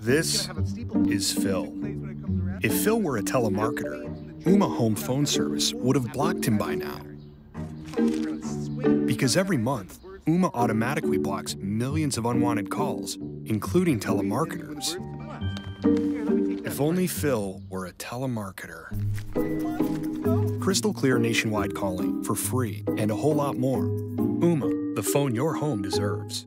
This is Phil. If Phil were a telemarketer, Ooma Home Phone Service would have blocked him by now. Because every month, Ooma automatically blocks millions of unwanted calls, including telemarketers. If only Phil were a telemarketer. Crystal clear nationwide calling for free and a whole lot more. Ooma, the phone your home deserves.